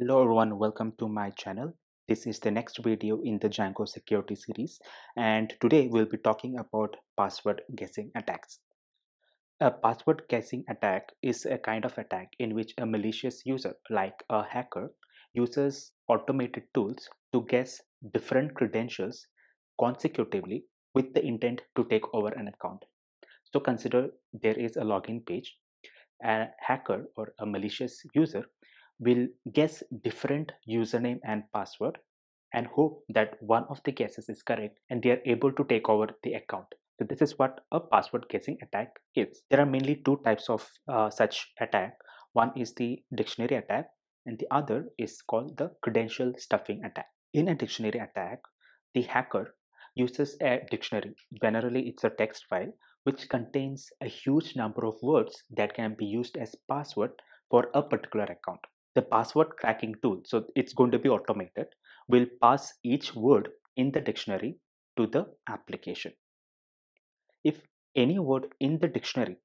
Hello everyone, welcome to my channel. This is the next video in the Django security series and today we'll be talking about password guessing attacks. A password guessing attack is a kind of attack in which a malicious user like a hacker uses automated tools to guess different credentials consecutively with the intent to take over an account. So consider there is a login page. A hacker or a malicious user will guess different username and password and hope that one of the guesses is correct and they are able to take over the account. So this is what a password guessing attack is. There are mainly two types of uh, such attack. One is the dictionary attack and the other is called the credential stuffing attack. In a dictionary attack, the hacker uses a dictionary. Generally, it's a text file which contains a huge number of words that can be used as password for a particular account the password cracking tool. So it's going to be automated. Will pass each word in the dictionary to the application. If any word in the dictionary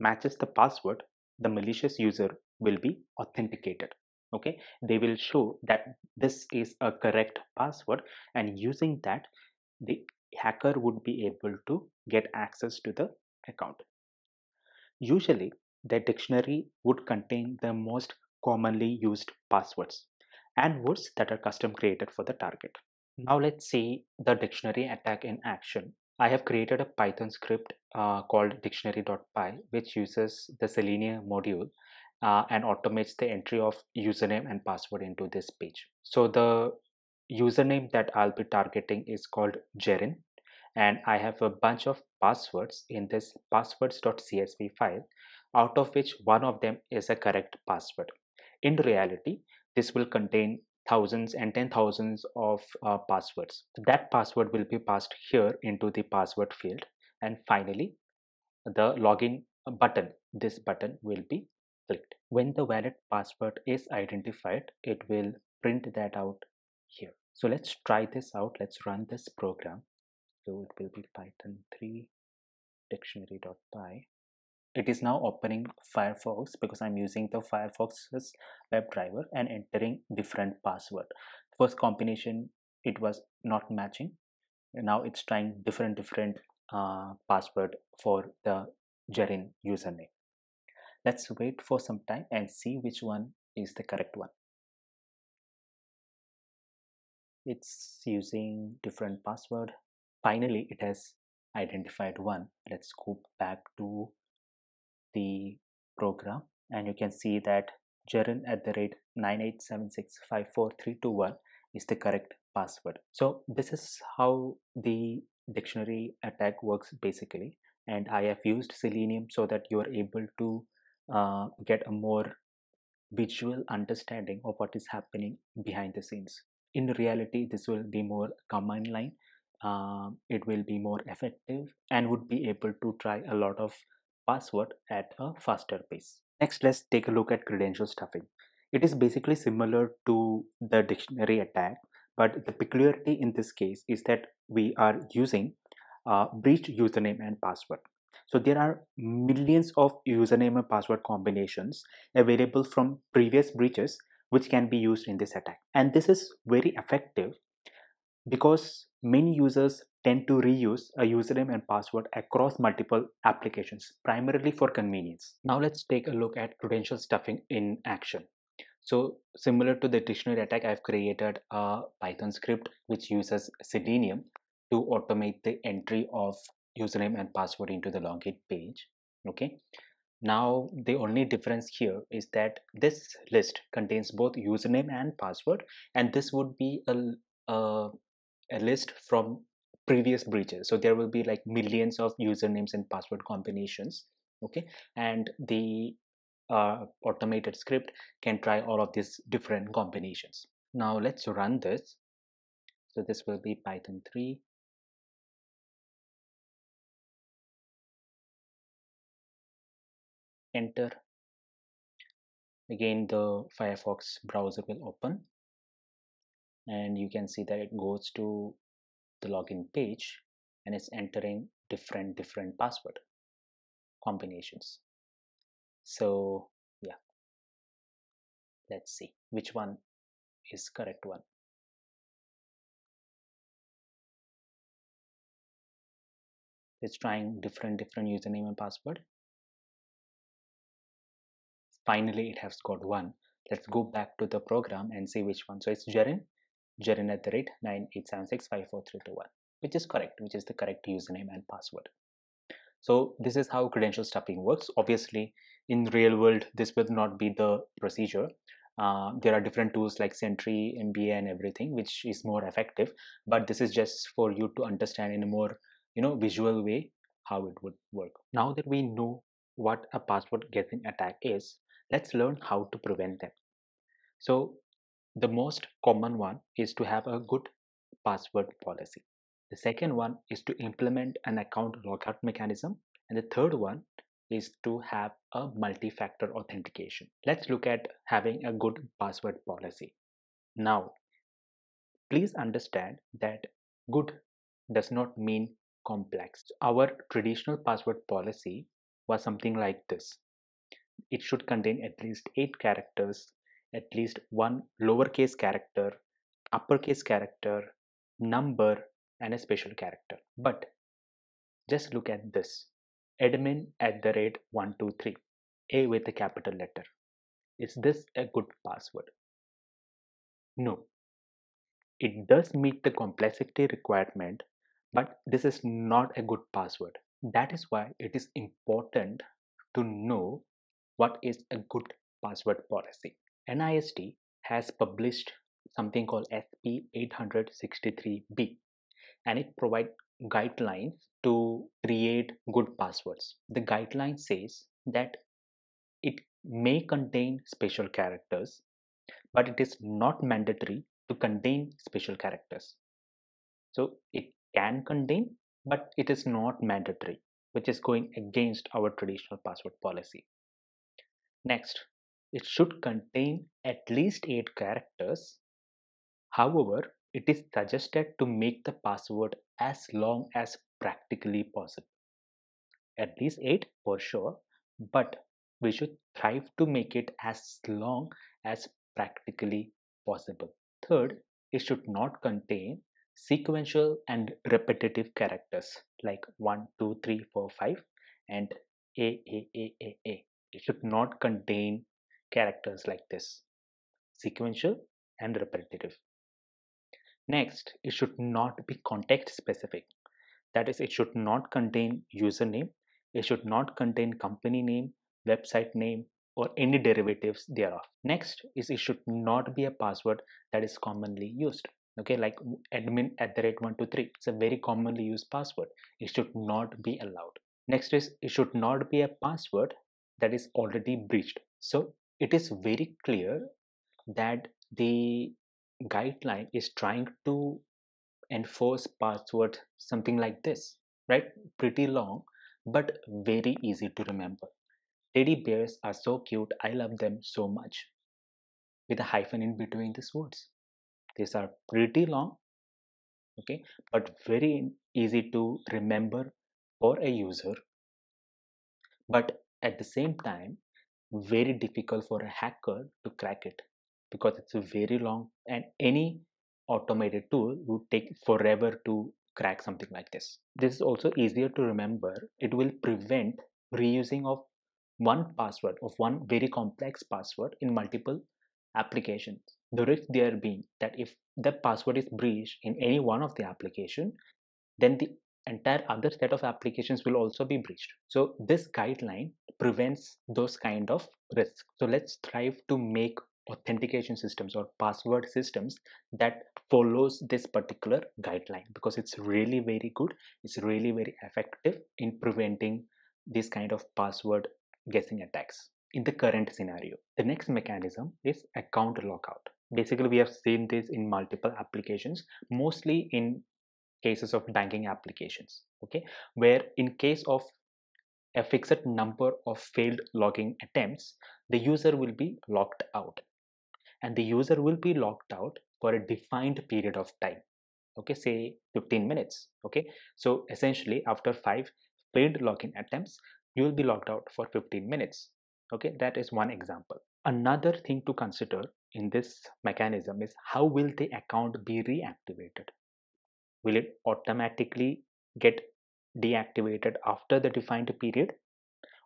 matches the password the malicious user will be authenticated. Okay? They will show that this is a correct password and using that the hacker would be able to get access to the account. Usually the dictionary would contain the most commonly used passwords and words that are custom created for the target. Now let's see the dictionary attack in action. I have created a Python script uh, called dictionary.py which uses the Selenium module uh, and automates the entry of username and password into this page. So the username that I'll be targeting is called Jerin and I have a bunch of passwords in this passwords.csv file out of which one of them is a correct password. In reality, this will contain thousands and ten thousands of uh, passwords. That password will be passed here into the password field. And finally, the login button, this button will be clicked. When the valid password is identified, it will print that out here. So let's try this out. Let's run this program. So it will be Python 3 dictionary.py it is now opening Firefox because I'm using the Firefox's WebDriver and entering different password. First combination it was not matching. And now it's trying different different uh, password for the Jerin username. Let's wait for some time and see which one is the correct one. It's using different password. Finally, it has identified one. Let's go back to the program and you can see that Jerin at the rate 987654321 is the correct password. So this is how the dictionary attack works basically and I have used Selenium so that you are able to uh, get a more visual understanding of what is happening behind the scenes. In reality, this will be more command line. Uh, it will be more effective and would be able to try a lot of password at a faster pace. Next, let's take a look at credential stuffing. It is basically similar to the dictionary attack, but the peculiarity in this case is that we are using breached username and password. So there are millions of username and password combinations available from previous breaches which can be used in this attack. And this is very effective because many users tend to reuse a username and password across multiple applications, primarily for convenience. Now let's take a look at credential stuffing in action. So similar to the dictionary attack, I've created a Python script which uses Selenium to automate the entry of username and password into the login page. Okay. Now the only difference here is that this list contains both username and password and this would be a, a, a list from previous breaches. So there will be like millions of usernames and password combinations okay? And the uh, automated script can try all of these different combinations. Now let's run this. So this will be python 3 enter. Again the firefox browser will open. And you can see that it goes to the login page and it's entering different different password combinations so yeah let's see which one is correct one. It's trying different different username and password. Finally, it has got one. Let's go back to the program and see which one. So it's Jarin, Jarin at the rate 9876543221, which is correct, which is the correct username and password. So this is how credential stuffing works. Obviously, in real world, this will not be the procedure. Uh, there are different tools like Sentry, MBA, and everything, which is more effective. But this is just for you to understand in a more you know visual way how it would work. Now that we know what a password guessing attack is, let's learn how to prevent them. So the most common one is to have a good password policy. The second one is to implement an account logout mechanism. And the third one is to have a multi-factor authentication. Let's look at having a good password policy. Now, please understand that good does not mean complex. Our traditional password policy was something like this. It should contain at least 8 characters, at least one lowercase character, uppercase character, number, and a special character. But just look at this admin at the rate 123, A with a capital letter. Is this a good password? No. It does meet the complexity requirement, but this is not a good password. That is why it is important to know what is a good password policy. NIST has published something called SP 863B and it provides guidelines to create good passwords. The guideline says that it may contain special characters, but it is not mandatory to contain special characters. So it can contain, but it is not mandatory, which is going against our traditional password policy. Next, it should contain at least 8 characters. However, it is suggested to make the password as long as practically possible. At least 8 for sure, but we should strive to make it as long as practically possible. Third, it should not contain sequential and repetitive characters like 1, 2, 3, 4, 5 and A, A, A, A, A. It should not contain characters like this, sequential and repetitive. Next, it should not be context specific. That is, it should not contain username, it should not contain company name, website name, or any derivatives thereof. Next is it should not be a password that is commonly used. Okay, like admin at the rate 123. It's a very commonly used password. It should not be allowed. Next is it should not be a password that is already breached. So it is very clear that the guideline is trying to enforce password something like this right? Pretty long but very easy to remember. Teddy bears are so cute. I love them so much. With a hyphen in between these words. These are pretty long okay? But very easy to remember for a user. But at the same time very difficult for a hacker to crack it because it's a very long and any automated tool would take forever to crack something like this. This is also easier to remember. It will prevent reusing of one password of one very complex password in multiple applications. The risk there being that if the password is breached in any one of the application, then the entire other set of applications will also be breached. So this guideline prevents those kind of risks. So let's strive to make authentication systems or password systems that follows this particular guideline because it's really very good it's really very effective in preventing this kind of password guessing attacks in the current scenario the next mechanism is account lockout basically we have seen this in multiple applications mostly in cases of banking applications okay where in case of a fixed number of failed logging attempts the user will be locked out. And the user will be locked out for a defined period of time. Okay say 15 minutes. Okay so essentially after five failed login attempts you will be locked out for 15 minutes. Okay that is one example. Another thing to consider in this mechanism is how will the account be reactivated? Will it automatically get deactivated after the defined period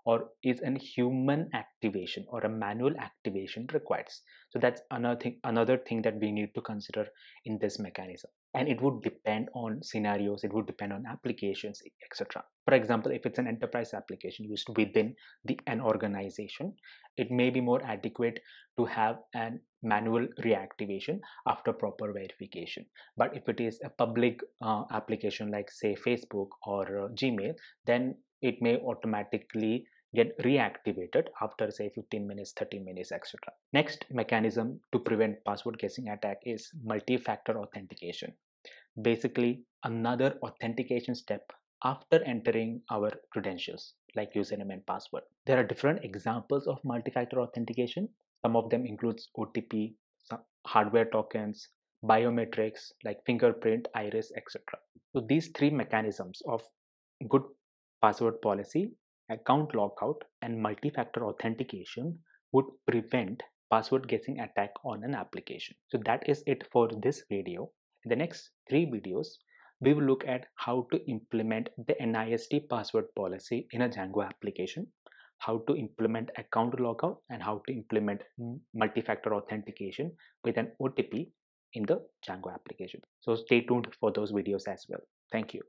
or is a human activation or a manual activation required so that's another thing another thing that we need to consider in this mechanism. And it would depend on scenarios it would depend on applications etc for example if it's an enterprise application used within the an organization it may be more adequate to have an manual reactivation after proper verification. But if it is a public uh, application like say facebook or uh, gmail then it may automatically get reactivated after say 15 minutes 30 minutes etc next mechanism to prevent password guessing attack is multi-factor authentication. Basically another authentication step after entering our credentials like username and password. There are different examples of multi-factor authentication some of them includes otp hardware tokens biometrics like fingerprint iris etc so these three mechanisms of good password policy account lockout and multi-factor authentication would prevent password guessing attack on an application. So that is it for this video. In the next three videos, we will look at how to implement the NIST password policy in a Django application, how to implement account lockout and how to implement multi-factor authentication with an OTP in the Django application. So stay tuned for those videos as well. Thank you.